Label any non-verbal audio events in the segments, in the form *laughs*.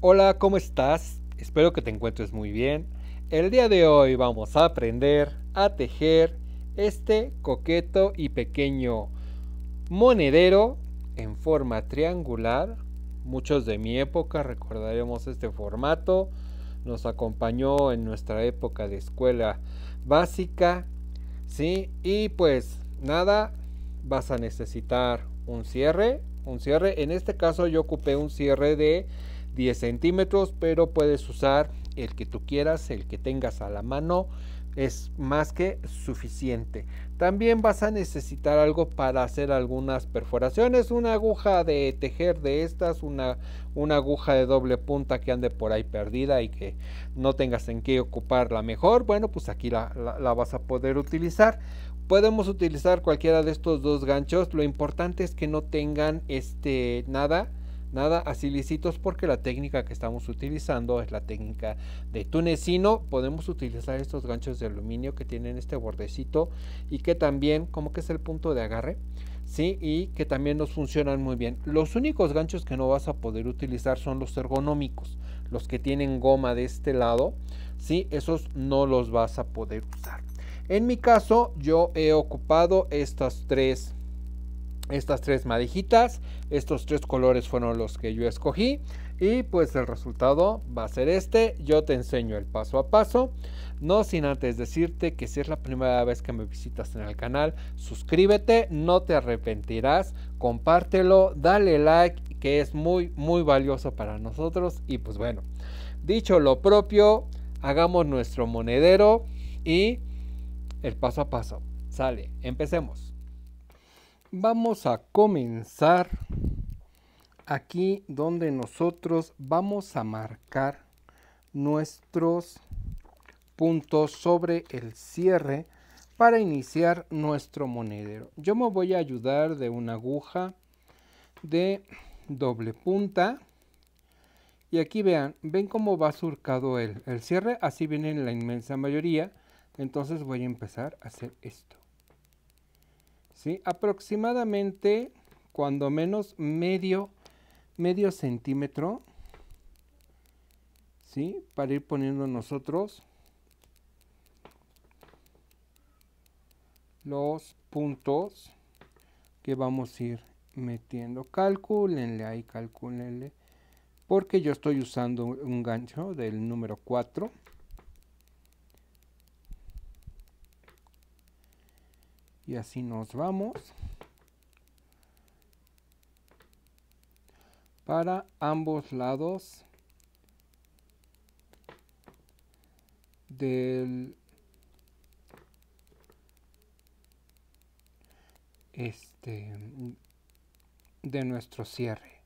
Hola, ¿cómo estás? Espero que te encuentres muy bien. El día de hoy vamos a aprender a tejer este coqueto y pequeño monedero en forma triangular. Muchos de mi época recordaremos este formato. Nos acompañó en nuestra época de escuela básica. ¿Sí? Y pues nada, vas a necesitar un cierre. Un cierre. En este caso yo ocupé un cierre de 10 centímetros, pero puedes usar el que tú quieras, el que tengas a la mano, es más que suficiente. También vas a necesitar algo para hacer algunas perforaciones, una aguja de tejer de estas, una, una aguja de doble punta que ande por ahí perdida y que no tengas en qué ocuparla mejor, bueno, pues aquí la, la vas a poder utilizar. Podemos utilizar cualquiera de estos dos ganchos, lo importante es que no tengan este nada nada así lícitos porque la técnica que estamos utilizando es la técnica de tunecino. Podemos utilizar estos ganchos de aluminio que tienen este bordecito y que también como que es el punto de agarre. ¿sí? Y que también nos funcionan muy bien. Los únicos ganchos que no vas a poder utilizar son los ergonómicos, los que tienen goma de este lado, ¿sí? Esos no los vas a poder usar. En mi caso, yo he ocupado estas tres estas tres madejitas. Estos tres colores fueron los que yo escogí. Y pues el resultado va a ser este. Yo te enseño el paso a paso. No sin antes decirte que si es la primera vez que me visitas en el canal, suscríbete, no te arrepentirás, compártelo, dale like, que es muy, muy valioso para nosotros. Y pues bueno, dicho lo propio, hagamos nuestro monedero y el paso a paso. Sale, empecemos vamos a comenzar aquí donde nosotros vamos a marcar nuestros puntos sobre el cierre para iniciar nuestro monedero. Yo me voy a ayudar de una aguja de doble punta. Y aquí vean, ven cómo va surcado el, el cierre, así viene en la inmensa mayoría. Entonces voy a empezar a hacer esto. ¿Sí? Aproximadamente, cuando menos medio, medio centímetro, ¿sí? Para ir poniendo nosotros los puntos que vamos a ir metiendo. Calcúlenle ahí, calcúlenle. Porque yo estoy usando un gancho del número 4. Y así nos vamos. Para ambos lados del este de nuestro cierre.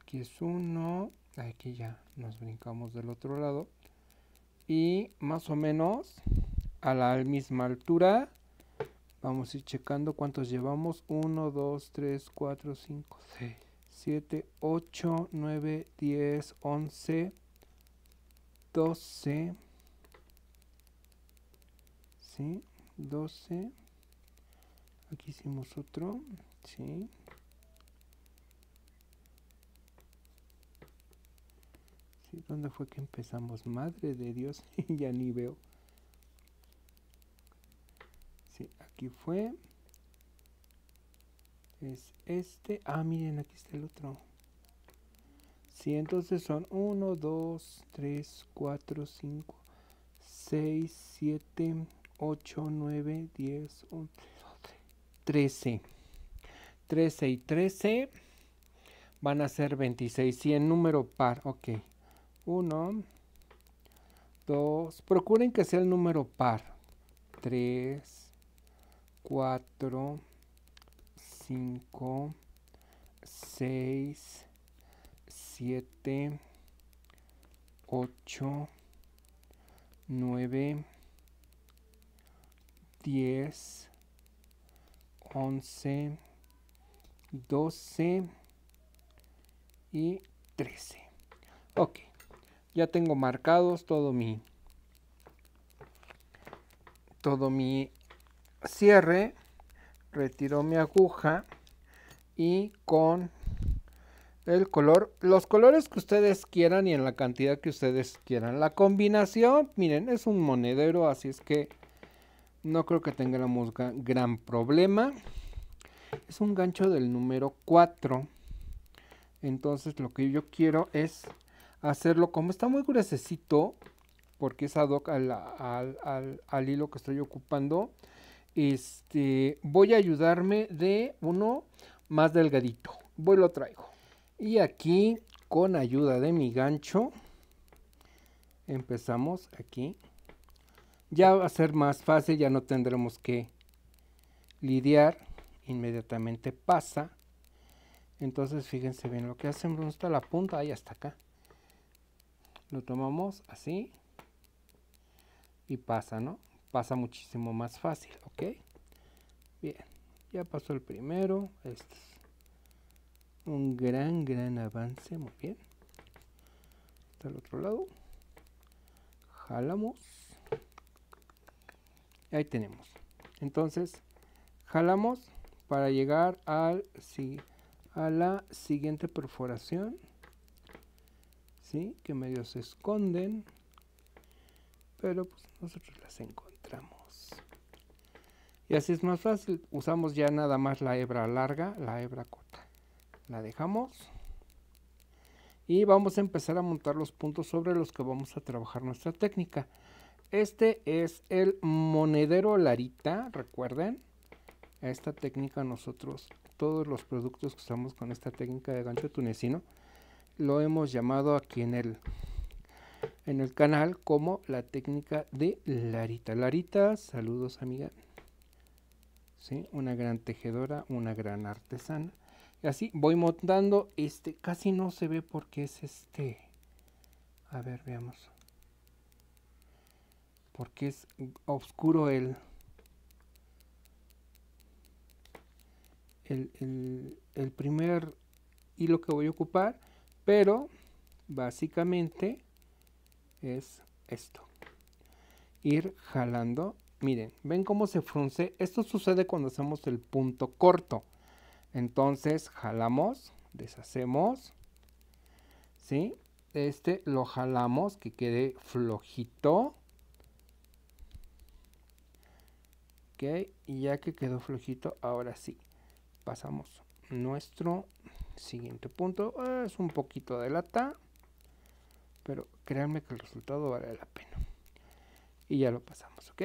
Aquí es uno aquí ya nos brincamos del otro lado. Y más o menos a la misma altura Vamos a ir checando cuántos llevamos. 1, 2, 3, 4, 5, 6, 7, 8, 9, 10, 11, 12. ¿Sí? 12. Aquí hicimos otro. ¿Sí? ¿Sí? ¿Dónde fue que empezamos? Madre de Dios, *laughs* ya ni veo. Aquí fue. Es este. Ah, miren, aquí está el otro. Sí, entonces son 1, 2, 3, 4, 5, 6, 7, 8, 9, 10, 11, 12, 13. 13 y 13 van a ser 26. Y en número par, ok. 1, 2, procuren que sea el número par. 3, 4, 5, 6, 7, 8, 9, 10, 11, 12 y 13. Ok, ya tengo marcados todo mi todo mi cierre, retiro mi aguja y con el color, los colores que ustedes quieran y en la cantidad que ustedes quieran. La combinación, miren, es un monedero, así es que no creo que tengamos gran problema. Es un gancho del número 4. Entonces lo que yo quiero es hacerlo como está muy gruesecito, porque es ad hoc al, al, hilo que estoy ocupando. Este, voy a ayudarme de uno más delgadito. Voy lo traigo. Y aquí con ayuda de mi gancho empezamos aquí. Ya va a ser más fácil, ya no tendremos que lidiar. Inmediatamente pasa. Entonces fíjense bien lo que hacemos. ¿Dónde está la punta? Ahí hasta acá. Lo tomamos así. Y pasa, ¿no? Pasa muchísimo más fácil, ¿ok? Bien. Ya pasó el primero. Este un gran, gran avance. Muy bien. Hasta el otro lado. Jalamos. Ahí tenemos. Entonces, jalamos para llegar al, a la siguiente perforación. ¿Sí? Que medio se esconden. Pero pues nosotros las encontramos. Y así es más fácil. Usamos ya nada más la hebra larga, la hebra corta la dejamos y vamos a empezar a montar los puntos sobre los que vamos a trabajar nuestra técnica este es el monedero larita recuerden esta técnica nosotros todos los productos que usamos con esta técnica de gancho tunecino lo hemos llamado aquí en el en el canal como la técnica de Larita. Larita, saludos amiga. ¿Sí? Una gran tejedora, una gran artesana. Y así voy montando. Este casi no se ve porque es este. A ver, veamos. Porque es oscuro el, el, el primer hilo que voy a ocupar. Pero básicamente es esto. Ir jalando. Miren, ven cómo se frunce. Esto sucede cuando hacemos el punto corto. Entonces jalamos, deshacemos, ¿sí? Este lo jalamos que quede flojito. Ok, y ya que quedó flojito, ahora sí, pasamos nuestro siguiente punto. Ah, es un poquito de lata, pero créanme que el resultado vale la pena. Y ya lo pasamos, ¿ok?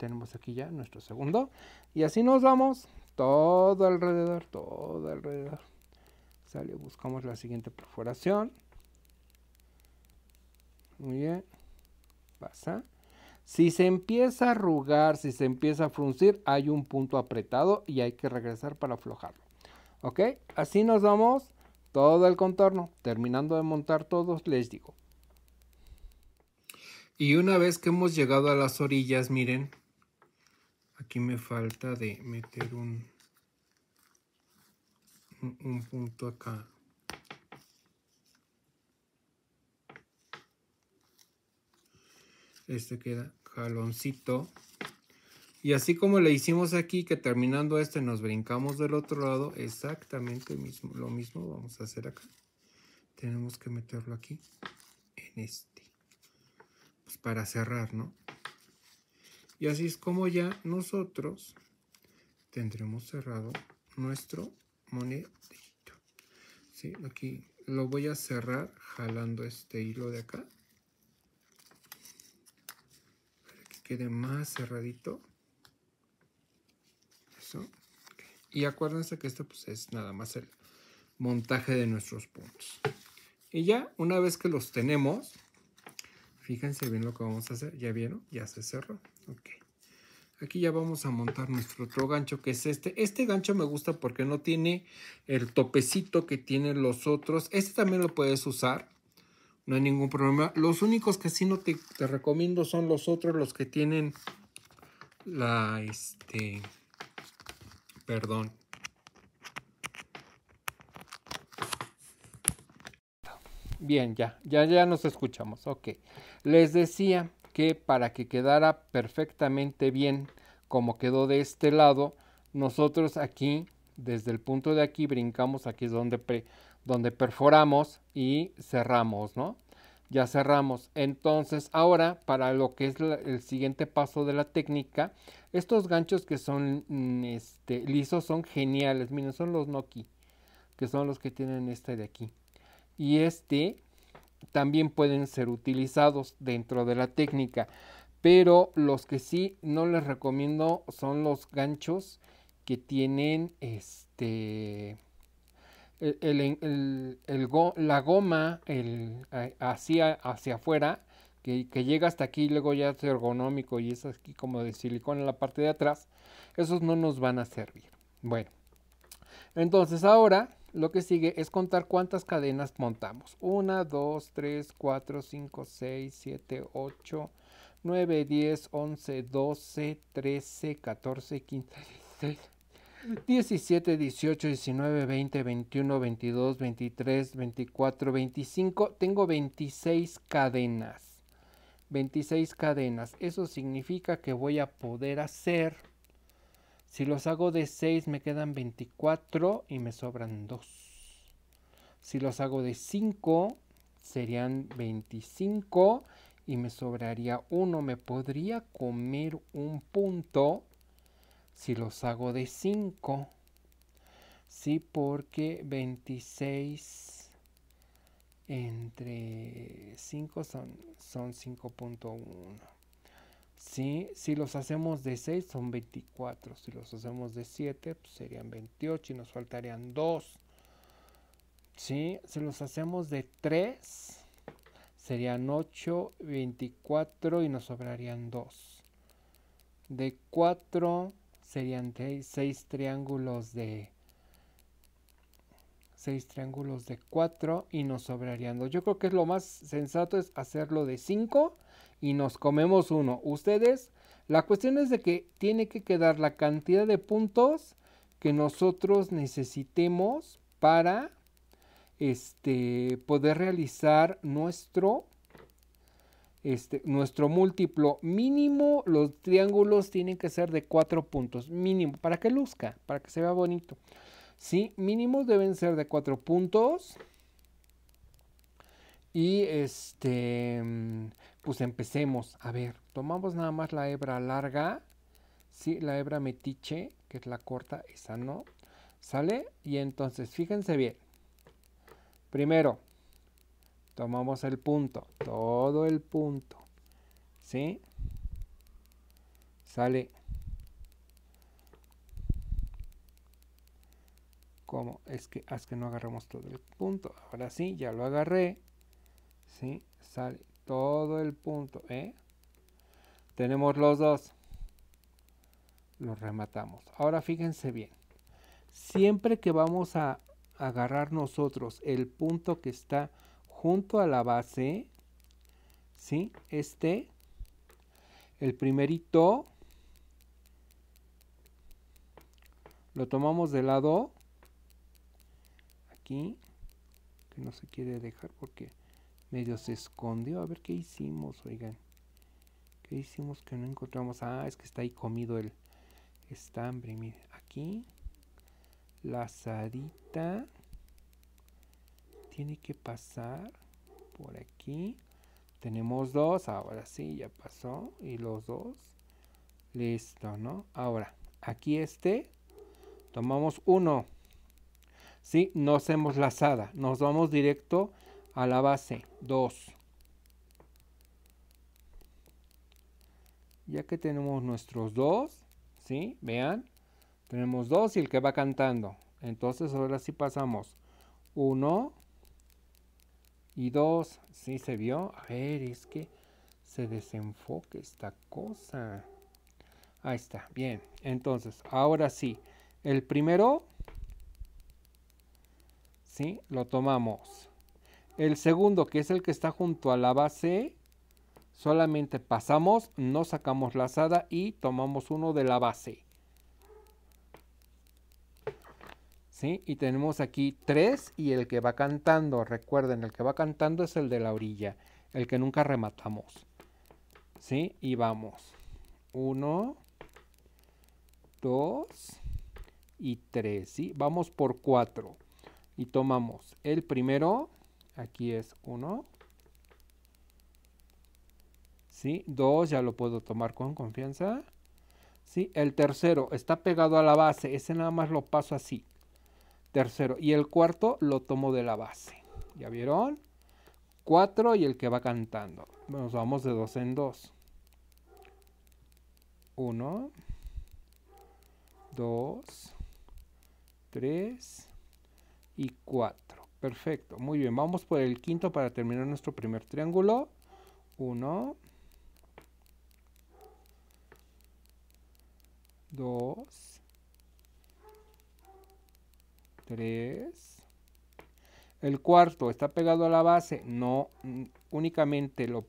Tenemos aquí ya nuestro segundo. Y así nos vamos todo alrededor, todo alrededor. Sale, buscamos la siguiente perforación. Muy bien. Pasa. Si se empieza a arrugar, si se empieza a fruncir, hay un punto apretado y hay que regresar para aflojarlo. ¿Ok? Así nos vamos todo el contorno. Terminando de montar todos, les digo. Y una vez que hemos llegado a las orillas, miren, aquí me falta de meter un, un punto acá. Este queda jaloncito. Y así como le hicimos aquí que terminando este nos brincamos del otro lado exactamente mismo, lo mismo vamos a hacer acá. Tenemos que meterlo aquí en este. Pues para cerrar no y así es como ya nosotros tendremos cerrado nuestro monedito. Sí, aquí lo voy a cerrar jalando este hilo de acá. Para que quede más cerradito. Eso. Y acuérdense que esto pues es nada más el montaje de nuestros puntos. Y ya, una vez que los tenemos, fíjense bien lo que vamos a hacer. ¿Ya vieron? Ya se cerró. Ok. Aquí ya vamos a montar nuestro otro gancho que es este. Este gancho me gusta porque no tiene el topecito que tienen los otros. Este también lo puedes usar. No hay ningún problema. Los únicos que sí no te, te recomiendo son los otros, los que tienen la, este, perdón. Bien, ya, ya, ya nos escuchamos. Ok. Les decía que para que quedara perfectamente bien como quedó de este lado, nosotros aquí, desde el punto de aquí, brincamos, aquí es donde, donde perforamos y cerramos, ¿no? Ya cerramos. Entonces, ahora, para lo que es el siguiente paso de la técnica, estos ganchos que son mm, este, lisos son geniales. Miren, son los Noki, que son los que tienen este de aquí. Y este también pueden ser utilizados dentro de la técnica. Pero los que sí no les recomiendo son los ganchos que tienen este el, la goma el, hacia, hacia afuera, que, llega hasta aquí y luego ya es ergonómico y es aquí como de silicona en la parte de atrás, esos no nos van a servir. Bueno, entonces ahora lo que sigue es contar cuántas cadenas montamos. 1, 2, 3, 4, 5, 6, 7, 8, 9, 10, 11, 12, 13, 14, 15, 16. 17, 18, 19, 20, 21, 22, 23, 24, 25. Tengo 26 cadenas. 26 cadenas. Eso significa que voy a poder hacer. Si los hago de 6 me quedan 24 y me sobran 2. Si los hago de 5 serían 25 y me sobraría 1. Me podría comer un punto si los hago de 5. Sí, porque 26 entre 5 son, son 5.1. Sí, si los hacemos de 6 son 24. Si los hacemos de 7 pues serían 28 y nos faltarían 2. ¿Sí? Si los hacemos de 3 serían 8, 24 y nos sobrarían 2. De 4 serían seis triángulos de seis triángulos de 4 y nos sobrarían dos. Yo creo que es lo más sensato es hacerlo de 5 y nos comemos uno. Ustedes, la cuestión es de que tiene que quedar la cantidad de puntos que nosotros necesitemos para este poder realizar nuestro este, nuestro múltiplo mínimo, los triángulos tienen que ser de cuatro puntos, mínimo, para que luzca, para que se vea bonito. Sí, mínimos deben ser de cuatro puntos. Y este, pues empecemos. A ver, tomamos nada más la hebra larga. Sí, la hebra metiche, que es la corta, esa no. ¿Sale? Y entonces, fíjense bien. Primero, tomamos el punto, todo el punto, ¿sí? Sale como es que haz que no agarramos todo el punto. Ahora sí, ya lo agarré. ¿Sí? Sale todo el punto, ¿eh? Tenemos los dos. Los rematamos. Ahora fíjense bien. Siempre que vamos a agarrar nosotros el punto que está junto a la base, ¿sí? Este, el primerito, lo tomamos de lado, aquí, que no se quiere dejar porque medio se escondió. A ver qué hicimos, oigan. ¿Qué hicimos que no encontramos? Ah, es que está ahí comido el estambre. Mire, aquí, lazadita tiene que pasar por aquí. Tenemos dos, ahora sí, ya pasó. Y los dos. Listo, ¿no? Ahora, aquí este, tomamos uno. Sí, no hacemos lazada. Nos vamos directo a la base. Dos. Ya que tenemos nuestros dos, ¿sí? Vean, tenemos dos y el que va cantando. Entonces ahora sí pasamos. Uno, y dos, ¿sí se vio? A ver, es que se desenfoque esta cosa. Ahí está, bien. Entonces, ahora sí. El primero, ¿sí? Lo tomamos. El segundo, que es el que está junto a la base, solamente pasamos, no sacamos la lazada y tomamos uno de la base. Y tenemos aquí tres y el que va cantando. Recuerden, el que va cantando es el de la orilla, el que nunca rematamos. ¿Sí? Y vamos. Uno, dos y tres, ¿sí? Vamos por cuatro. y tomamos el primero, aquí es 1, ¿sí? 2 ya lo puedo tomar con confianza, ¿sí? El tercero está pegado a la base, ese nada más lo paso así, tercero, y el cuarto lo tomo de la base, ¿ya vieron? 4 y el que va cantando, nos vamos de 2 en 2, 1, 2, 3 y 4. Perfecto, muy bien. Vamos por el quinto para terminar nuestro primer triángulo. 1, 2, 3. El cuarto está pegado a la base. No, únicamente lo,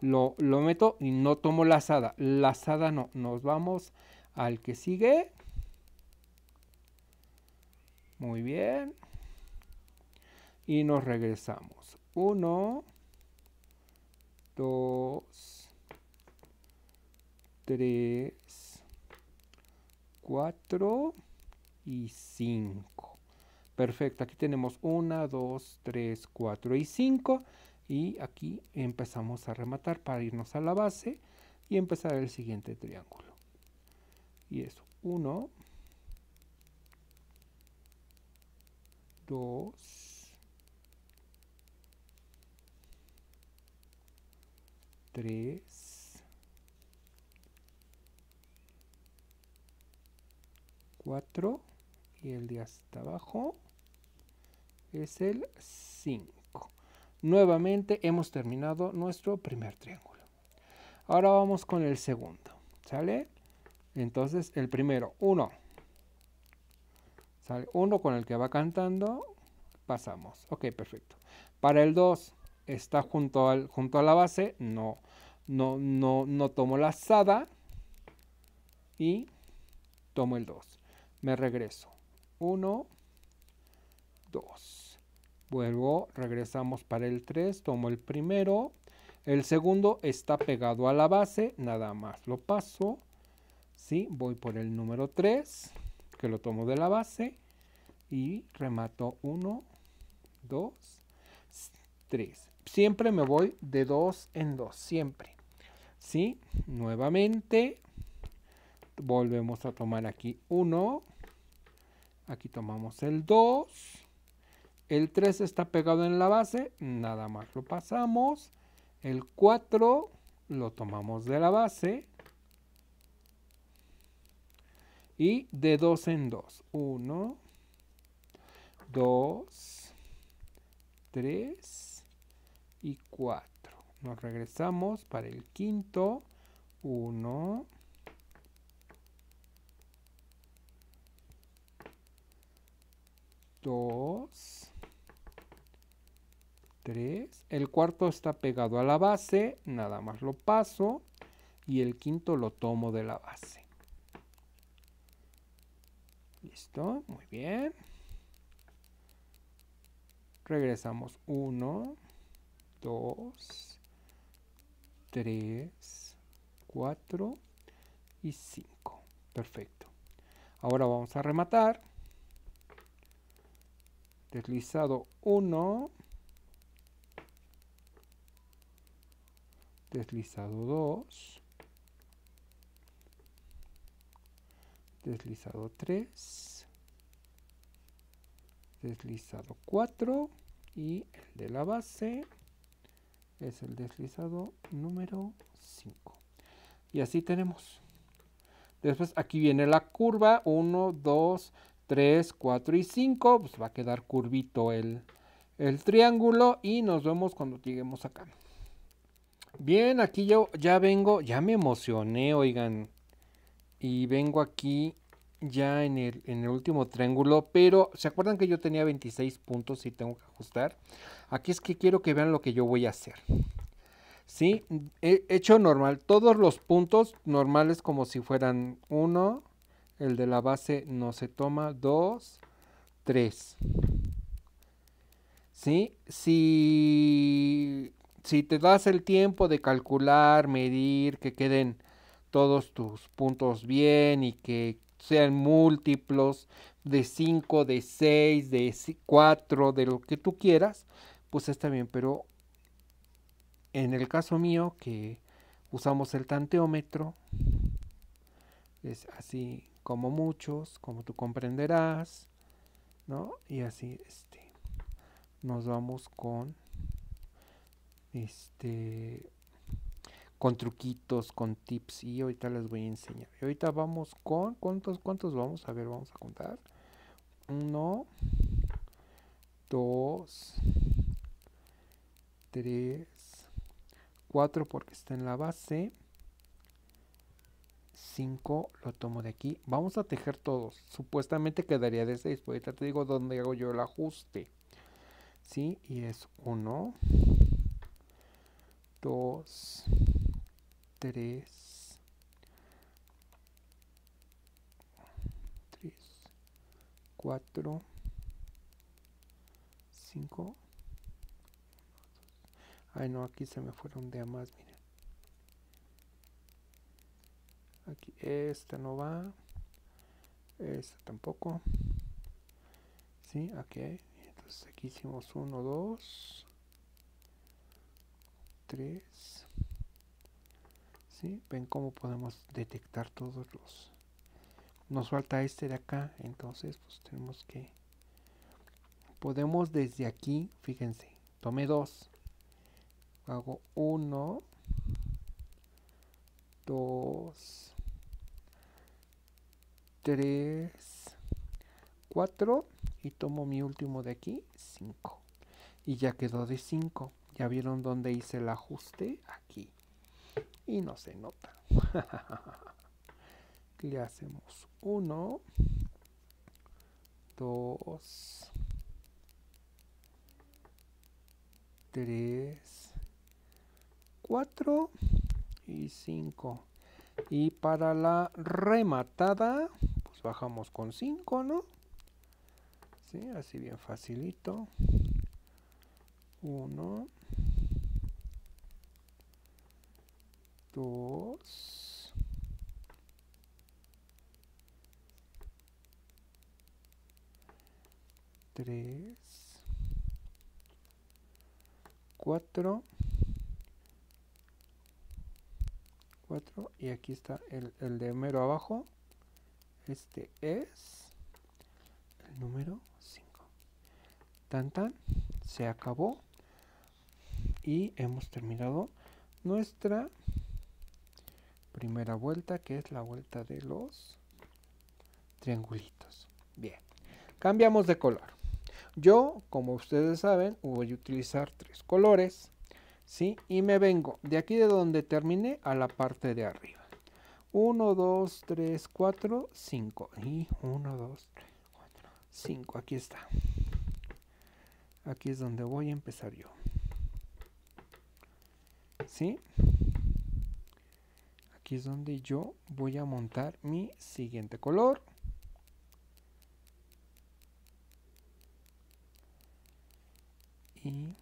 lo, lo meto y no tomo la lazada. Lazada no. Nos vamos al que sigue. Muy bien. Y nos regresamos. 1, 2, 3, 4 y 5. Perfecto, aquí tenemos 1, 2, 3, 4 y 5. Y aquí empezamos a rematar para irnos a la base y empezar el siguiente triángulo. Y eso, 1, 2, 3, 4 y el de hasta abajo es el 5. Nuevamente hemos terminado nuestro primer triángulo. Ahora vamos con el segundo. ¿Sale? Entonces el primero, 1. Sale uno con el que va cantando, pasamos. Ok, perfecto. Para el 2 está junto, al, junto a la base, no, no, no, no tomo la asada y tomo el 2. Me regreso. 1, 2. Vuelvo, regresamos para el 3, tomo el primero. El segundo está pegado a la base, nada más lo paso. ¿sí? Voy por el número 3 que lo tomo de la base y remato 1, 2, 3. Siempre me voy de 2 en 2, siempre. ¿Sí? Nuevamente volvemos a tomar aquí 1. Aquí tomamos el 2. El 3 está pegado en la base, nada más lo pasamos. El 4 lo tomamos de la base. Y de 2 en 2. 1, 2, 3 y 4. Nos regresamos para el quinto. 1, 2, 3. El cuarto está pegado a la base, nada más lo paso. Y el quinto lo tomo de la base. Listo, muy bien. Regresamos 1, 2, 3, 4 y 5. Perfecto. Ahora vamos a rematar. Deslizado 1. Deslizado 2. deslizado 3, deslizado 4 y el de la base es el deslizado número 5. Y así tenemos. Después aquí viene la curva 1, 2, 3, 4 y 5. Pues va a quedar curvito el, el triángulo y nos vemos cuando lleguemos acá. Bien, aquí yo ya vengo, ya me emocioné, oigan y vengo aquí ya en el, en el último triángulo, pero ¿se acuerdan que yo tenía 26 puntos y tengo que ajustar? Aquí es que quiero que vean lo que yo voy a hacer. ¿Sí? He hecho normal, todos los puntos normales como si fueran 1, el de la base no se toma, 2, 3. ¿Sí? Si, si te das el tiempo de calcular, medir, que queden todos tus puntos bien y que sean múltiplos, de 5, de 6, de 4, de lo que tú quieras, pues está bien, pero en el caso mío que usamos el tanteómetro, es así como muchos, como tú comprenderás, ¿no? Y así, este, nos vamos con, este, con truquitos, con tips y ahorita les voy a enseñar. Y ahorita vamos con, ¿cuántos, cuántos vamos? A ver, vamos a contar. Uno, dos, tres, cuatro porque está en la base. 5 lo tomo de aquí. Vamos a tejer todos. Supuestamente quedaría de 6. Ahorita te digo dónde hago yo el ajuste. ¿Sí? Y es 1, 2, 3, 3, 4, 5. Ay, no, aquí se me fueron de a más, miren. Aquí, esta no va. Esta tampoco. Sí, ok. Entonces aquí hicimos 1, 2, 3. ¿Sí? Ven cómo podemos detectar todos los... Nos falta este de acá, entonces pues tenemos que... Podemos desde aquí, fíjense, tomé dos. Hago 1, 2, 3, 4 y tomo mi último de aquí, 5. Y ya quedó de 5. Ya vieron dónde hice el ajuste aquí. Y no se nota. *laughs* Le hacemos 1, 2, 3, 4 y 5. Y para la rematada, bajamos con 5, ¿no? Sí, así bien facilito. 1, 2, 3, 4, 4 y aquí está el, el de mero abajo. Este es el número 5. Tan tan, se acabó. Y hemos terminado nuestra primera vuelta, que es la vuelta de los triangulitos. Bien, cambiamos de color. Yo, como ustedes saben, voy a utilizar tres colores, ¿sí? Y me vengo de aquí de donde terminé a la parte de arriba. 1, 2, 3, 4, 5. Y 1, 2, 3, 4, 5. Aquí está. Aquí es donde voy a empezar yo. ¿Sí? Aquí es donde yo voy a montar mi siguiente color. Y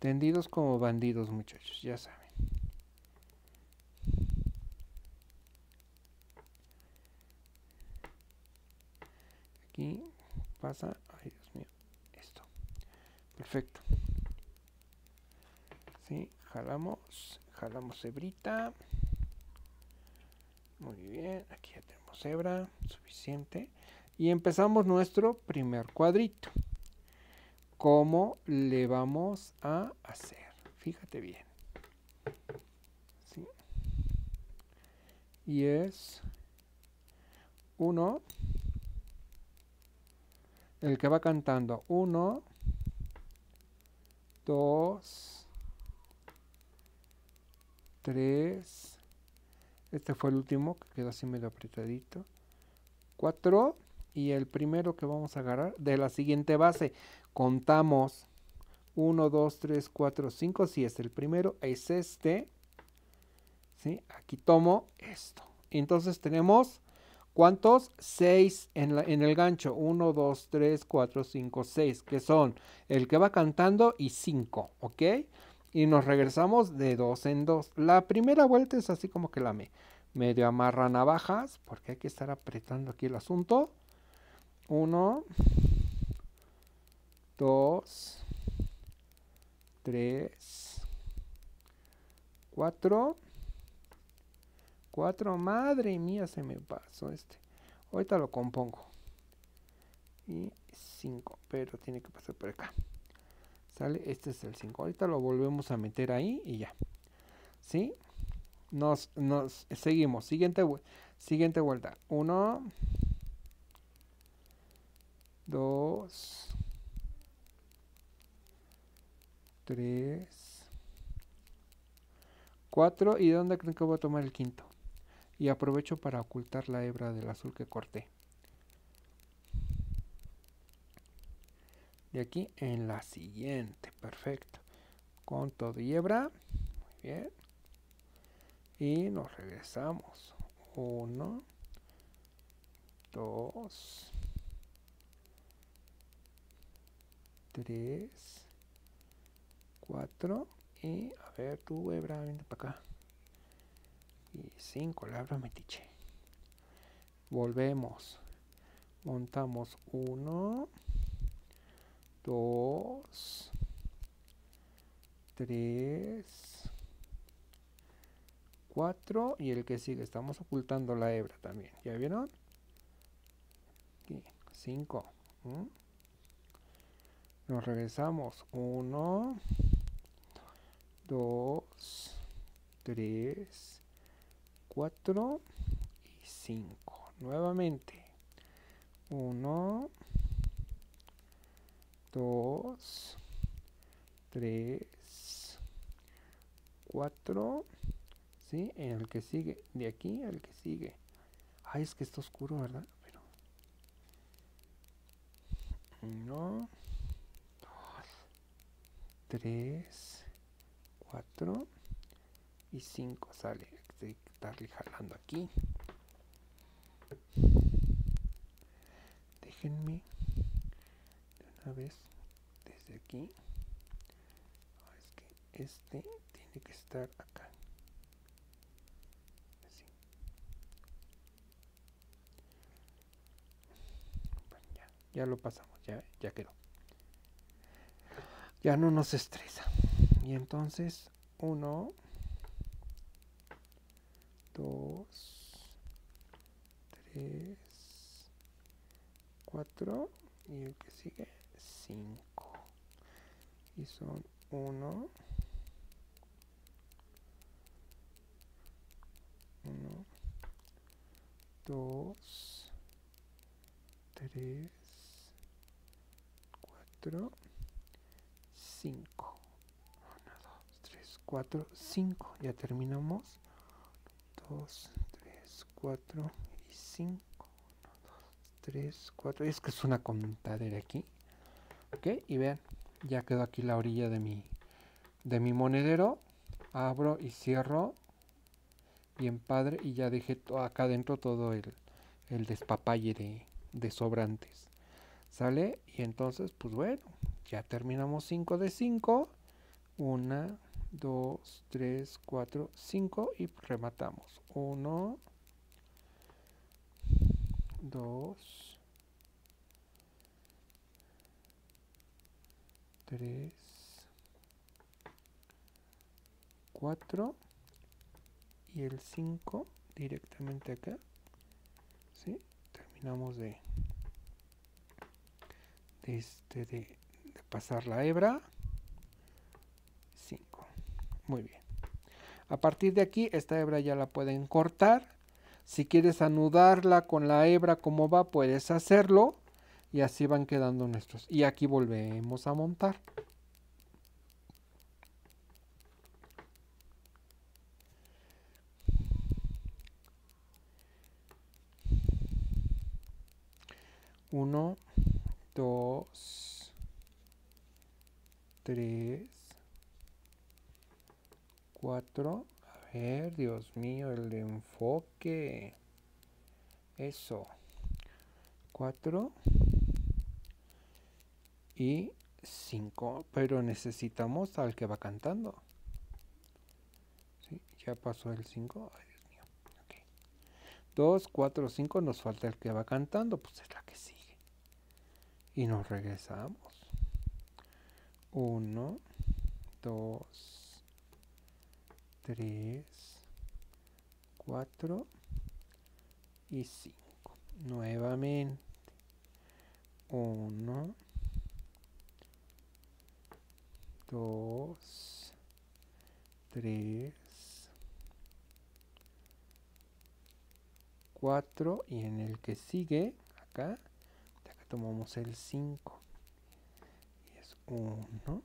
tendidos como bandidos, muchachos, ya saben. aquí pasa, ay Dios mío, esto. Perfecto. Sí, jalamos, jalamos hebrita. Muy bien, aquí ya tenemos hebra, suficiente. Y empezamos nuestro primer cuadrito. ¿Cómo le vamos a hacer? Fíjate bien. ¿Sí? Y es uno el que va cantando. Uno, dos, tres. Este fue el último que quedó así medio apretadito. Cuatro. Y el primero que vamos a agarrar de la siguiente base. Contamos. 1, 2, 3, 4, 5. Si es el primero, es este. ¿Sí? Aquí tomo esto. Entonces tenemos ¿Cuántos? 6 en, en, el gancho. 1, 2, 3, 4, 5, 6. Que son el que va cantando y 5. ¿Ok? Y nos regresamos de 2 en 2. La primera vuelta es así como que la me. medio amarra navajas, porque hay que estar apretando aquí el asunto. Uno, dos, tres, cuatro, cuatro, madre mía, se me pasó este. Ahorita lo compongo. Y cinco, pero tiene que pasar por acá. Sale, este es el 5. Ahorita lo volvemos a meter ahí y ya. ¿Sí? Nos, nos seguimos. Siguiente, siguiente vuelta. 1, 2, 3, 4. ¿Y de dónde creen que voy a tomar el quinto? Y aprovecho para ocultar la hebra del azul que corté. Y aquí en la siguiente. Perfecto. Con todo y hebra. Muy bien. Y nos regresamos. Uno. Dos. Tres. Cuatro. Y a ver, tu hebra, vente para acá. Y cinco, la hebra metiche. Volvemos. Montamos uno. Dos. Tres. 4 y el que sigue. Estamos ocultando la hebra también. ¿Ya vieron? 5. Nos regresamos. 1, 2, 3, 4 y 5. Nuevamente. 1, 2, 3, 4 ¿sí? En el que sigue, de aquí al que sigue. Ay, es que está oscuro, ¿verdad? Pero... Uno, dos, tres, cuatro y cinco. Sale, hay que estarle jalando aquí. Déjenme una vez desde aquí. Es que este tiene que estar acá. Ya lo pasamos, ya, ya quedó. Ya no nos estresa. Y entonces, uno, dos, tres, cuatro, y el que sigue, cinco. Y son uno, uno, dos, tres, 4, 5. 1, 2, 3, 4, 5. Ya terminamos. 2, 3, 4 y 5. 1, 2, 3, 4. Es que es una contadera aquí. Ok, y vean, ya quedó aquí la orilla de mi, de mi monedero. Abro y cierro. Bien padre. Y ya dejé acá adentro todo el, el despapalle de, de sobrantes. ¿Sale? Y entonces, pues bueno, ya terminamos 5 de 5. 1, 2, 3, 4, 5 y rematamos. 1, 2, 3, 4 y el 5 directamente acá. ¿Sí? Terminamos de este de, pasar la hebra 5 muy bien a partir de aquí esta hebra ya la pueden cortar si quieres anudarla con la hebra como va puedes hacerlo y así van quedando nuestros y aquí volvemos a montar uno 2, 3, 4. A ver, Dios mío, el enfoque. Eso. 4 y 5. Pero necesitamos al que va cantando. ¿Sí? Ya pasó el 5. Ay, Dios mío. Okay. 2, 4, 5. Nos falta el que va cantando. Pues es la que sigue. Y nos regresamos. 1, 2, 3, 4 y 5. Nuevamente. 1, 2, 3, 4 y en el que sigue, acá, acá tomamos el 5. Y es 1, 2,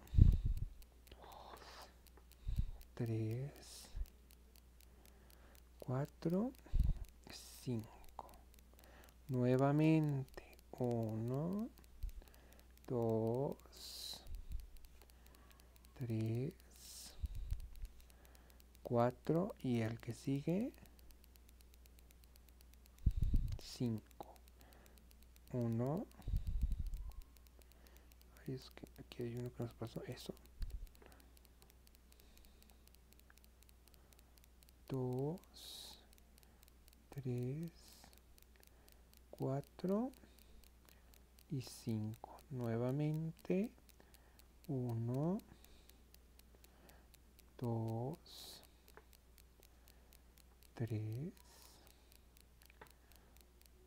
3, 4, 5. Nuevamente, 1, 2, 3, 4 y el que sigue 5. 1. Es que aquí hay uno que nos pasó. Eso. 2, 3, 4 y 5. Nuevamente. 1, 2, 3,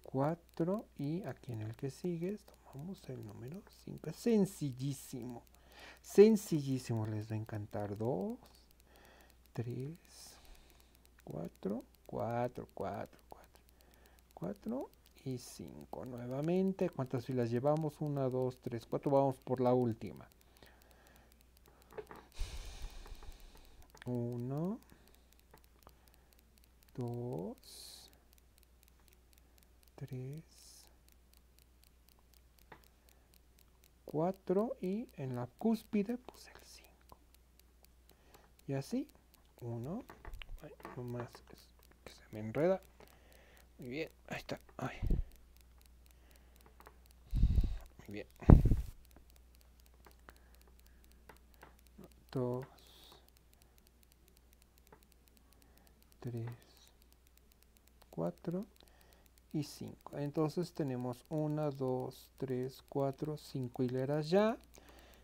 4 y aquí en el que sigue tomamos el número 5. Es sencillísimo. Sencillísimo, les va a encantar. 2, 3, 4, 4, 4, 4, 4 y 5. Nuevamente, ¿cuántas filas llevamos? 1, 2, 3, 4. Vamos por la última. 1, 2, 3, 4 y en la cúspide puse el 5. Y así, 1, no más que se me enreda. Muy bien, ahí está. Ay. Muy bien. 2, 3, 4 y 5. Entonces tenemos 1, 2, 3, 4, 5 hileras ya.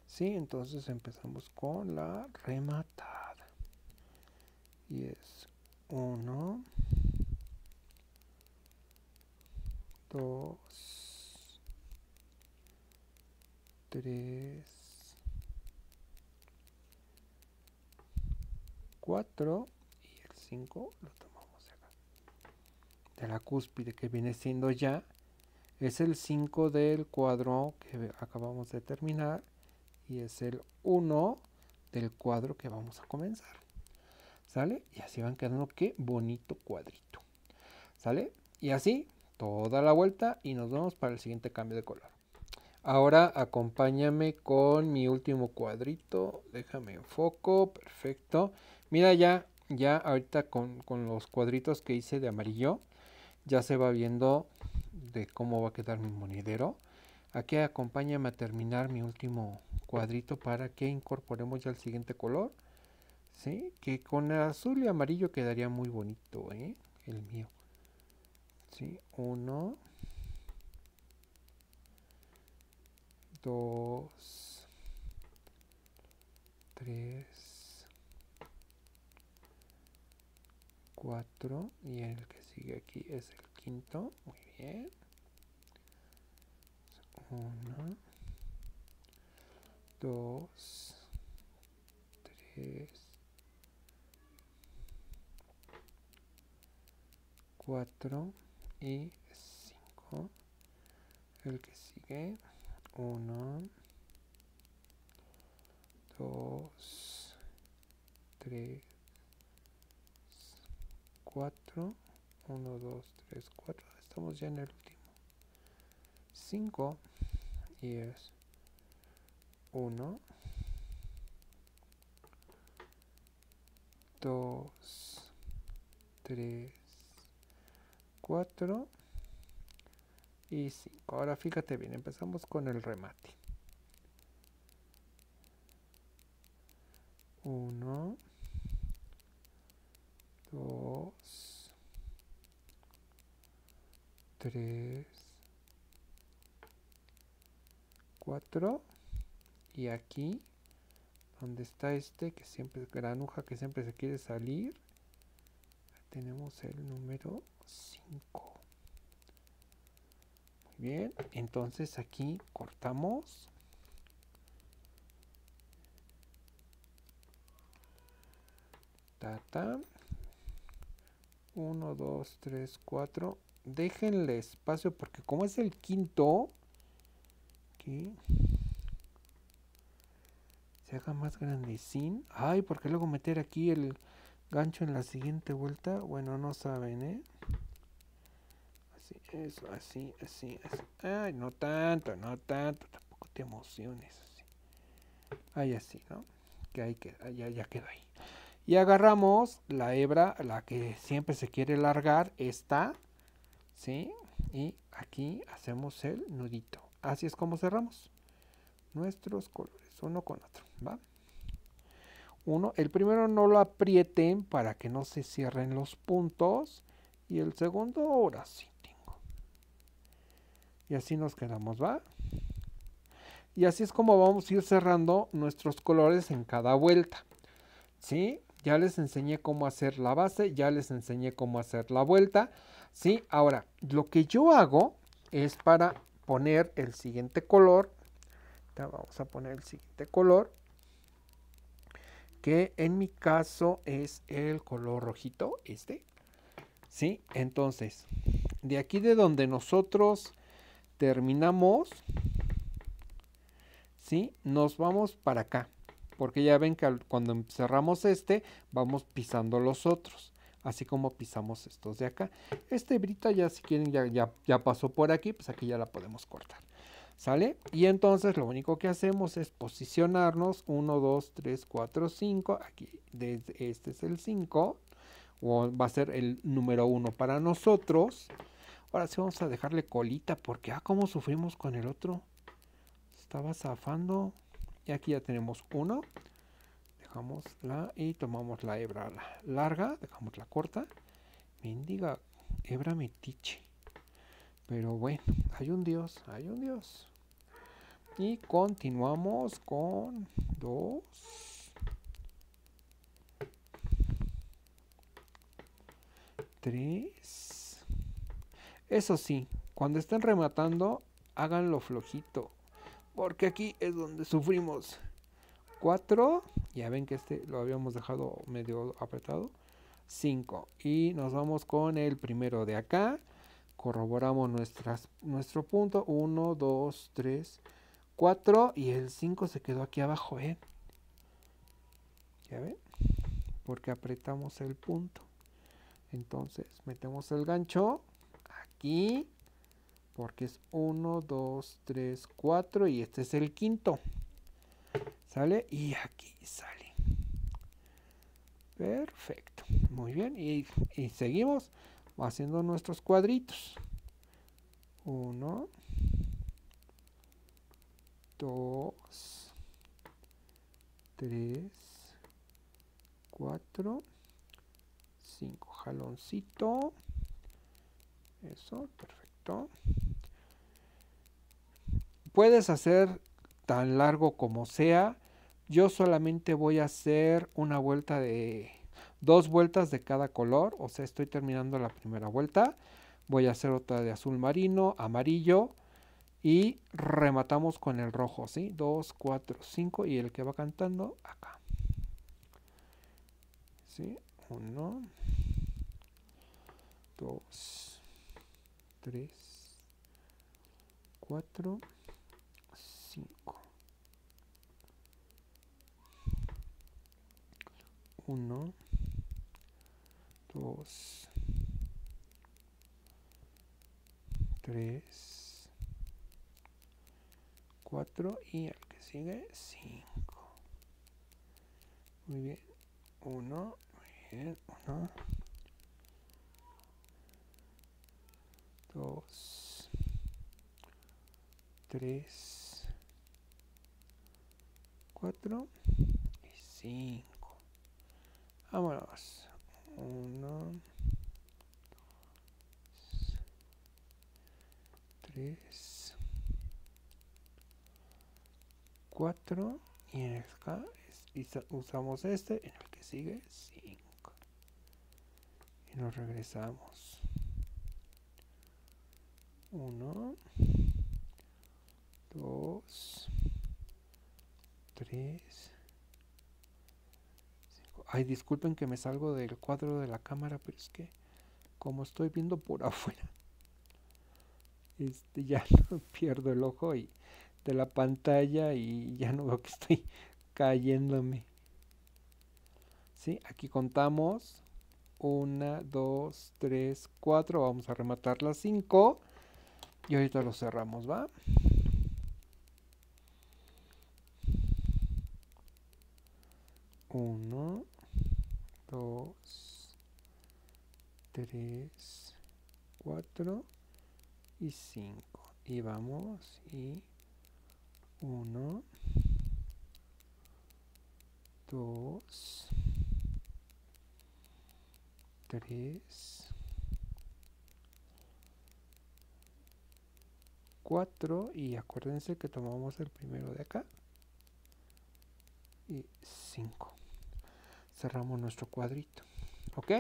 ¿Sí? Entonces empezamos con la rematada. Y es 1, 2, 3, 4 5 lo tomamos acá. De la cúspide que viene siendo ya es el 5 del cuadro que acabamos de terminar y es el 1 del cuadro que vamos a comenzar. ¿Sale? Y así van quedando qué bonito cuadrito. ¿Sale? Y así toda la vuelta y nos vemos para el siguiente cambio de color. Ahora acompáñame con mi último cuadrito. Déjame en foco. Perfecto. Mira ya ya ahorita con, los cuadritos que hice de amarillo, ya se va viendo de cómo va a quedar mi monedero. Aquí acompáñame a terminar mi último cuadrito para que incorporemos ya el siguiente color. ¿Sí? Que con azul y amarillo quedaría muy bonito, ¿eh? El mío. ¿Sí? Uno. Dos. Tres. 4 y el que sigue aquí es el quinto. Muy bien. 1, 2, 3, 4 y 5. El que sigue 1, 2, 3, 4, 1, 2, 3, 4, estamos ya en el último. 5 y es 1, 2, 3, 4 y 5. Ahora fíjate bien, empezamos con el remate. 1, 2, 3, 4 y aquí donde está este que siempre es granuja que siempre se quiere salir tenemos el número 5 muy bien entonces aquí cortamos. Tata. 1, 2, 3, 4. Déjenle espacio porque como es el quinto, que se haga más grandecín. Ay, porque luego meter aquí el gancho en la siguiente vuelta. Bueno, no saben, ¿eh? Así, eso, así, así, así. Ay, no tanto, no tanto. Tampoco te emociones así. Ay, así, ¿no? Que ahí queda, ya, ya quedó ahí. Y agarramos la hebra, la que siempre se quiere largar, esta, ¿sí? Y aquí hacemos el nudito. Así es como cerramos nuestros colores, uno con otro, ¿va? Uno, el primero no lo aprieten para que no se cierren los puntos. Y el segundo, ahora sí tengo. Y así nos quedamos, ¿va? Y así es como vamos a ir cerrando nuestros colores en cada vuelta. ¿Sí? Ya les enseñé cómo hacer la base, ya les enseñé cómo hacer la vuelta. ¿Sí? Ahora, lo que yo hago es para poner el siguiente color. vamos a poner el siguiente color. Que en mi caso es el color rojito, este. ¿Sí? Entonces, de aquí de donde nosotros terminamos, ¿sí? Nos vamos para acá porque ya ven que cuando cerramos este, vamos pisando los otros, así como pisamos estos de acá. Este brita ya si quieren ya, ya, ya pasó por aquí, pues aquí ya la podemos cortar. ¿Sale? Y entonces lo único que hacemos es posicionarnos 1, 2, 3, 4, 5. Aquí, este es el 5. O va a ser el número 1 para nosotros. Ahora sí vamos a dejarle colita porque, ah, cómo sufrimos con el otro. Estaba zafando. Y aquí ya tenemos uno. Dejamos la y tomamos la hebra larga, dejamos la corta. Mendiga hebra metiche. Pero bueno, hay un Dios, hay un Dios. Y continuamos con dos. Tres. Eso sí, cuando estén rematando, háganlo flojito. Porque aquí es donde sufrimos. 4. Ya ven que este lo habíamos dejado medio apretado. 5. Y nos vamos con el primero de acá. Corroboramos nuestras, nuestro punto. 1, 2, 3, 4. Y el 5 se quedó aquí abajo. ¿eh? ¿Ya ven? Porque apretamos el punto. Entonces metemos el gancho aquí porque es 1, 2, 3, 4 y este es el quinto. ¿Sale? Y aquí sale. Perfecto. Muy bien. Y, y seguimos haciendo nuestros cuadritos. 1, 2, 3, 4, 5. Jaloncito. Eso, perfecto puedes hacer tan largo como sea. Yo solamente voy a hacer una vuelta de dos vueltas de cada color. O sea, estoy terminando la primera vuelta. Voy a hacer otra de azul marino, amarillo. Y rematamos con el rojo, ¿sí? 2, 4, 5 y el que va cantando acá. ¿Sí? 1, 2, 3, 4, 5 1 2 3 4 y el que sigue 5 muy bien. 1 muy bien. 1 2 3 4 y 5. Vámonos. 1, 3, 4 y en acá usamos este, en el que sigue 5 y nos regresamos 1 2 3 5 ay disculpen que me salgo del cuadro de la cámara pero es que como estoy viendo por *laughs* afuera este ya *laughs* no pierdo el ojo y de la pantalla y ya no veo que estoy *laughs* cayéndome. ¿Sí? aquí contamos. 1, 2, 3, 4 vamos a rematar las 5 y ahorita lo cerramos va 1 2 3 4 y 5 y vamos y 1 2 3 4 y acuérdense que tomamos el primero de acá y 5 cerramos nuestro cuadrito ok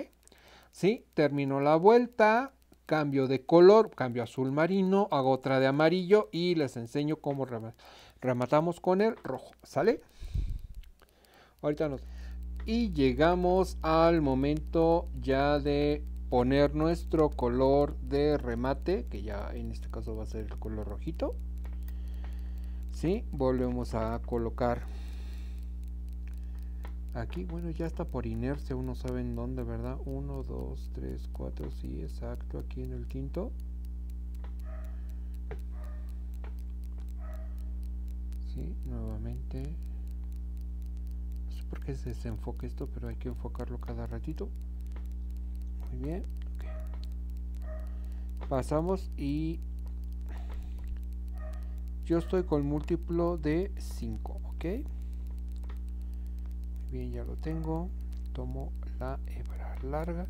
si terminó la vuelta cambio de color, cambio azul marino, hago otra de amarillo y les enseño cómo rematamos con el rojo, ¿sale? Ahorita nos... Y llegamos al momento ya de poner nuestro color de remate, que ya en este caso va a ser el color rojito. ¿Sí? Volvemos a colocar Aquí, bueno, ya está por inercia, uno sabe en dónde, ¿verdad? 1, 2, 3, 4, sí, exacto, aquí en el quinto. Sí, nuevamente. No sé por qué se desenfoca esto, pero hay que enfocarlo cada ratito. Muy bien. Pasamos y yo estoy con múltiplo de 5, ¿ok? Bien ya lo tengo. Tomo la hebra larga.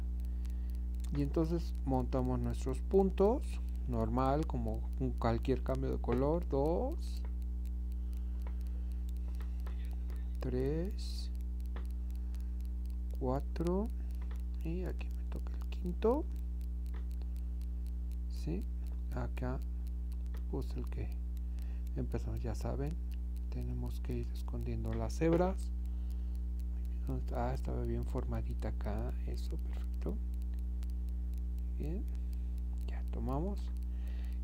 Y entonces montamos nuestros puntos. Normal como cualquier cambio de color. 2 3 4 y aquí me toca el quinto. ¿sí? acá puse el que empezamos ya saben. Tenemos que ir escondiendo las hebras Ah, estaba bien formadita acá. Eso, perfecto. Bien. Ya tomamos.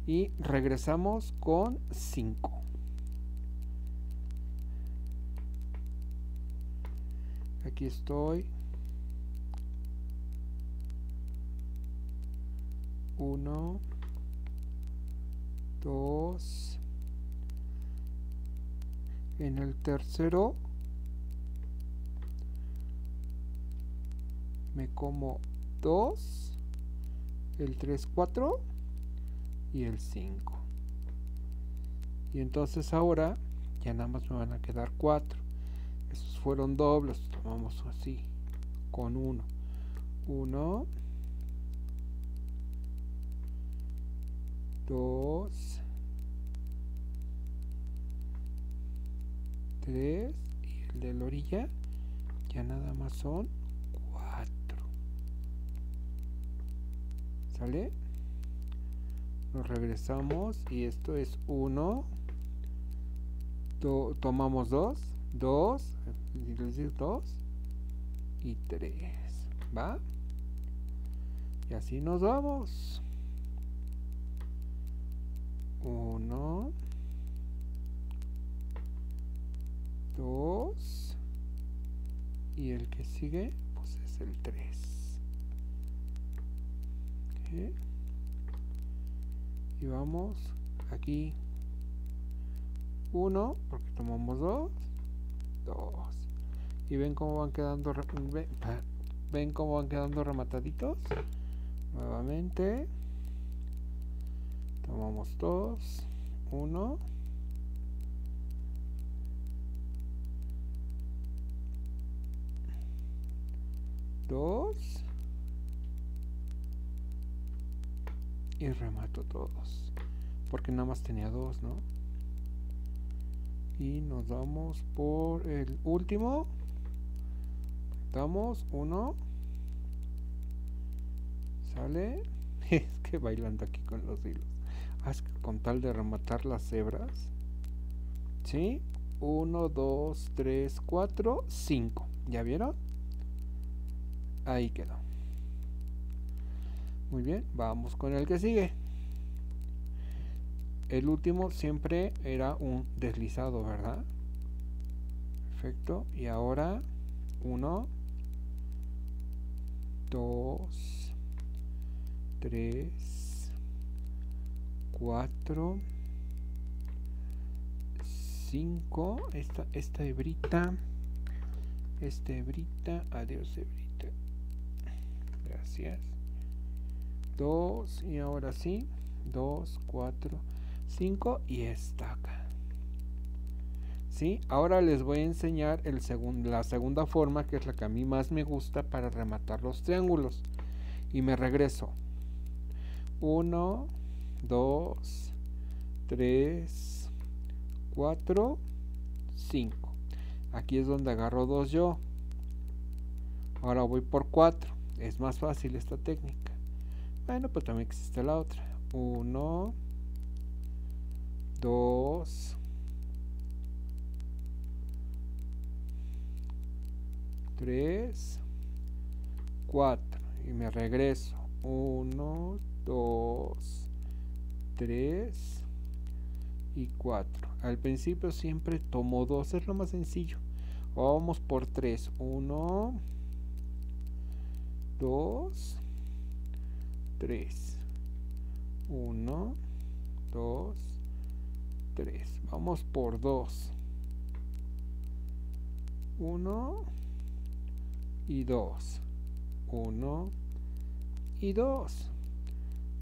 Y regresamos con 5. Aquí estoy. 1 2 en el tercero me como 2, el 3, 4 y el 5. Y entonces ahora ya nada más me van a quedar 4. Esos fueron dobles, tomamos así, con 1. 1, 2, 3 y el de la orilla ya nada más son ¿Sale? Nos regresamos y esto es 1. tomamos 2. 2. 2. Y 3. ¿Va? Y así nos vamos. 1. 2. Y el que sigue, pues es el 3 y vamos aquí. 1 porque tomamos 2 2 y ven cómo van quedando ven, cómo van quedando remataditos nuevamente. Tomamos 2 1 2 y remato todos porque nada más tenía dos, ¿no? Y nos vamos por el último. Damos uno. Sale. *laughs* es que bailando aquí con los hilos. Ah, con tal de rematar las cebras. ¿Sí? 1, 2, 3, 4, 5. ¿Ya vieron? Ahí quedó. Muy bien, vamos con el que sigue. El último siempre era un deslizado, ¿verdad? Perfecto. Y ahora 1, 2, 3, 4, 5 esta, esta hebrita esta hebrita adiós hebrita gracias 2 y ahora sí 2 4 5 y esta acá ¿Sí? ahora les voy a enseñar el la segunda forma que es la que a mí más me gusta para rematar los triángulos y me regreso 1 2 3 4, 5. Aquí es donde agarro 2 yo. Ahora voy por 4. Es más fácil esta técnica. Bueno, pues también existe la otra. 1, 2, 3, 4. Y me regreso. 1, 2, 3 y 4. Al principio siempre tomo 2, es lo más sencillo. Vamos por 3. 1, 2, 3. 1, 2, 3. Vamos por 2. 1 y 2. 1 y 2.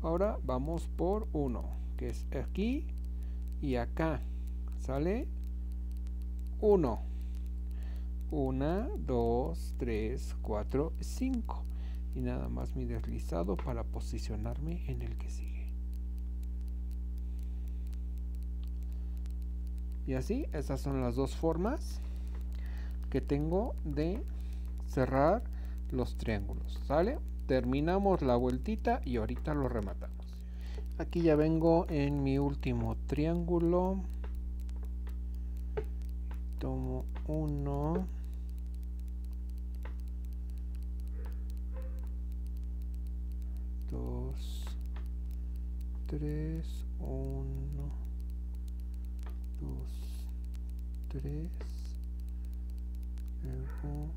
Ahora vamos por 1, que es aquí y acá. ¿Sale? 1. 1, 2, 3, 4, 5. Y nada más mi deslizado para posicionarme en el que sigue. Y así, esas son las dos formas que tengo de cerrar los triángulos. ¿Sale? Terminamos la vueltita y ahorita lo rematamos. Aquí ya vengo en mi último triángulo tomo uno dos tres uno dos tres luego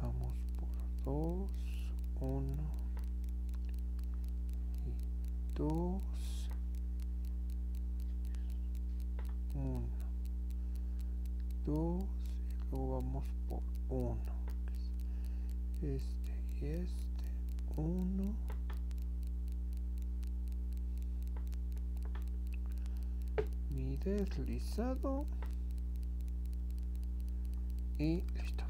vamos por dos uno y dos 1 2 y luego vamos por 1 este y este 1 mi deslizado. Y listo.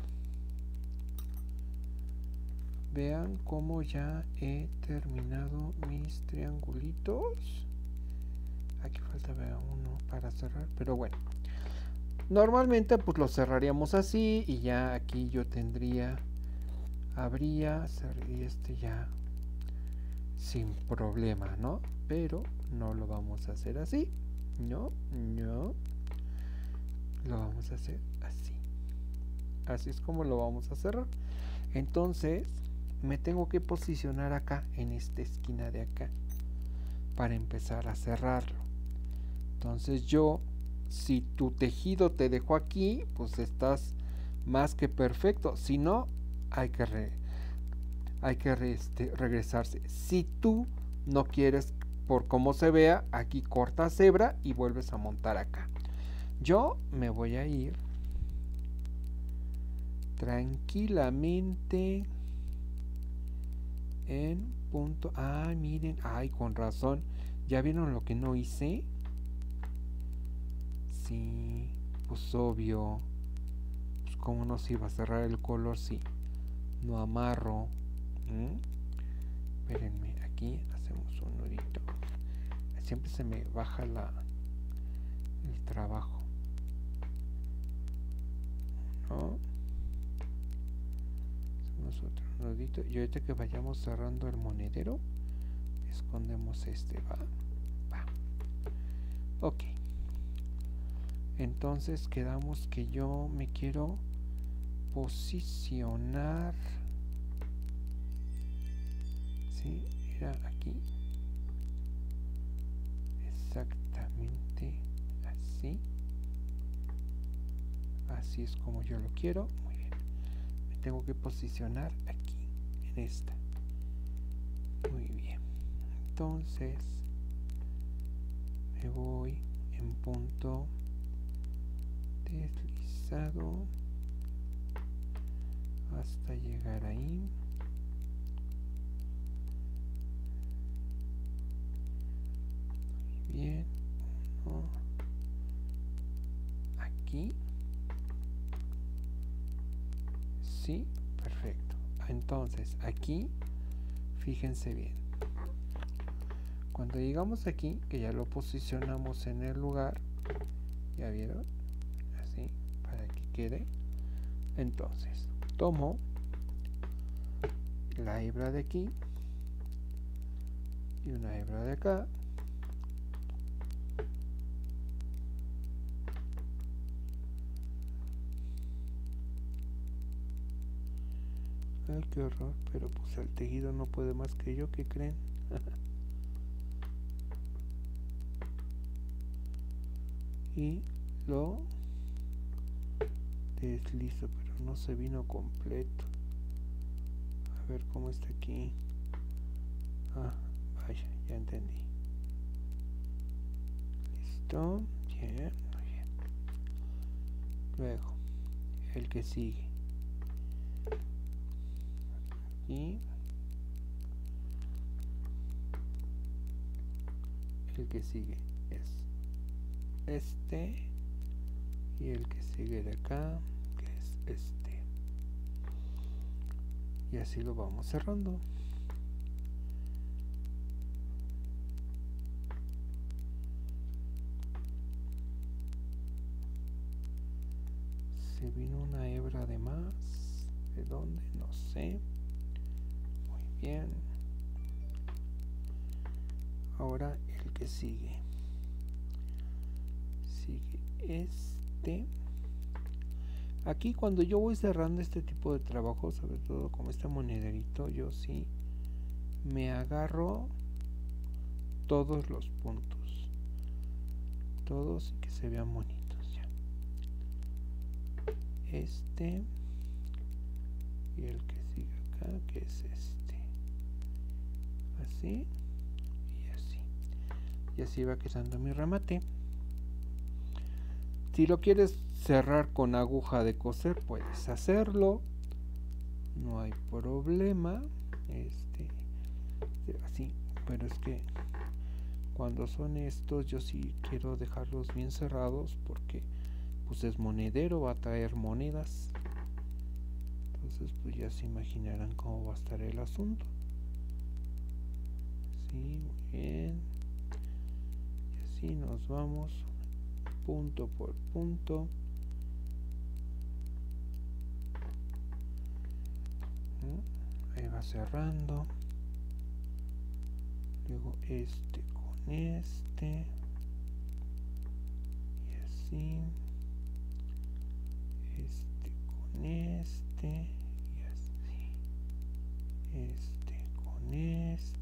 Vean cómo ya he terminado mis triangulitos. Aquí falta uno para cerrar pero bueno. Normalmente pues lo cerraríamos así y ya aquí yo tendría habría este ya sin problema no pero no lo vamos a hacer así no no. Lo vamos a hacer así. Así es como lo vamos a cerrar. Entonces me tengo que posicionar acá en esta esquina de acá para empezar a cerrarlo. Entonces yo, si tu tejido te dejó aquí, pues estás más que perfecto. Si no, hay que, hay que este, regresarse. Si tú no quieres, por cómo se vea, aquí corta cebra y vuelves a montar acá. Yo me voy a ir tranquilamente en punto. Ay, miren, ay, con razón. ¿Ya vieron lo que no hice? Sí, pues obvio. Pues cómo no se iba a cerrar el color si no amarro. Espérenme, aquí hacemos un nudito. siempre se me baja la el trabajo. ¿No? Nosotros nudito. Y ahorita que vayamos cerrando el monedero, escondemos este, va. Va. Ok. Entonces quedamos que yo me quiero posicionar. Sí, era aquí. Exactamente así. Así es como yo lo quiero. Muy bien. Me tengo que posicionar aquí, en esta. Muy bien. Entonces, me voy en punto deslizado hasta llegar ahí. Muy bien uno. Aquí. Sí perfecto. Entonces aquí fíjense bien. Cuando llegamos aquí que ya lo posicionamos en el lugar ya vieron así para que quede. Entonces tomo la hebra de aquí y una hebra de acá. Ay qué horror pero pues el tejido no puede más que yo que creen *laughs* y lo deslizo no se vino completo. A ver cómo está aquí ah vaya ya entendí. Listo bien muy bien. Luego el que sigue. Y el que sigue es este y el que sigue de acá este y así lo vamos cerrando. Se vino una hebra de más. De dónde no sé. Muy bien. Ahora el que sigue. Sigue este aquí cuando yo voy cerrando este tipo de trabajo sobre todo como este monederito yo sí me agarro todos los puntos. Todos y que se vean bonitos ya. Este y el que sigue acá que es este. Así y así. Y así va quedando mi remate si lo quieres cerrar con aguja de coser, puedes hacerlo. No hay problema. Este, así, pero es que cuando son estos yo sí quiero dejarlos bien cerrados porque pues es monedero, va a traer monedas. Entonces pues ya se imaginarán cómo va a estar el asunto. Sí, muy bien. Y así nos vamos punto por punto. ¿Mm? ahí va cerrando. Luego este con este. Y así. Este con este. Y así. Este con este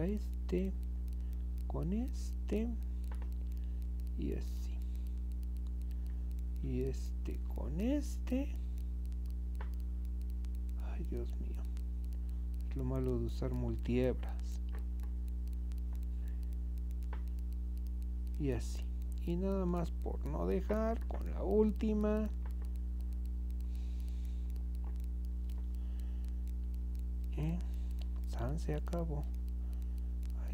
este con este y así. Y este con este. Ay Dios mío. Es lo malo de usar multiebras. Y así. Y nada más por no dejar con la última. ¿Eh? San se acabó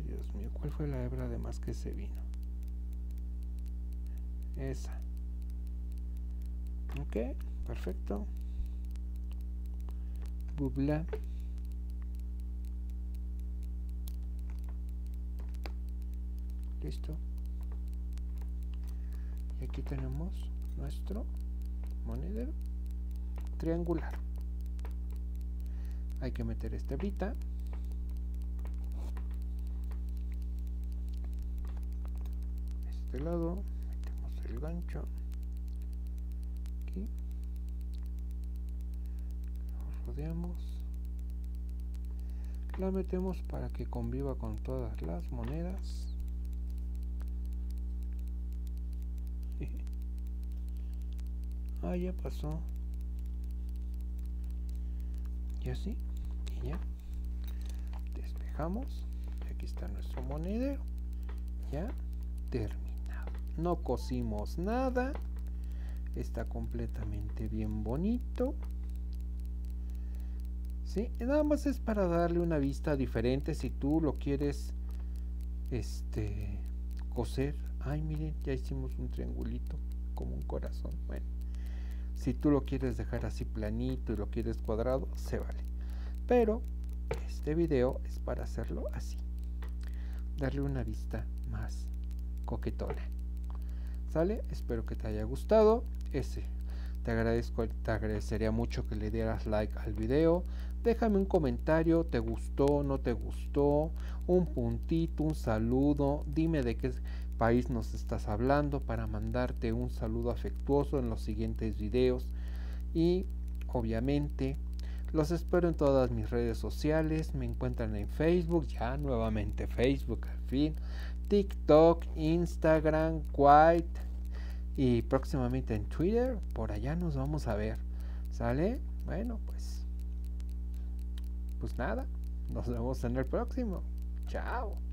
Dios mío, ¿cuál fue la hebra de más que se vino? Esa. Ok, perfecto. Bubla. Listo. Y aquí tenemos nuestro monedero triangular. Hay que meter este brita. Este lado, metemos el gancho. Aquí. Lo rodeamos. La metemos para que conviva con todas las monedas. Ah, ya pasó. Y así. Y ya. Despejamos. Aquí está nuestro monedero. Ya terminado. No cosimos nada. Está completamente bien bonito. ¿Sí? Nada más es para darle una vista diferente si tú lo quieres este coser. Ay, miren, ya hicimos un triangulito como un corazón. Bueno. Si tú lo quieres dejar así planito y lo quieres cuadrado, se vale. Pero este video es para hacerlo así. Darle una vista más coquetona. Espero que te haya gustado. Ese. Te agradezco, te agradecería mucho que le dieras like al video. Déjame un comentario, ¿te gustó, no te gustó? Un puntito, un saludo. Dime de qué país nos estás hablando para mandarte un saludo afectuoso en los siguientes videos y obviamente los espero en todas mis redes sociales. Me encuentran en Facebook ya nuevamente Facebook al fin. TikTok Instagram White y próximamente en Twitter. Por allá nos vamos a ver. Sale bueno pues pues nada. Nos vemos en el próximo. Chao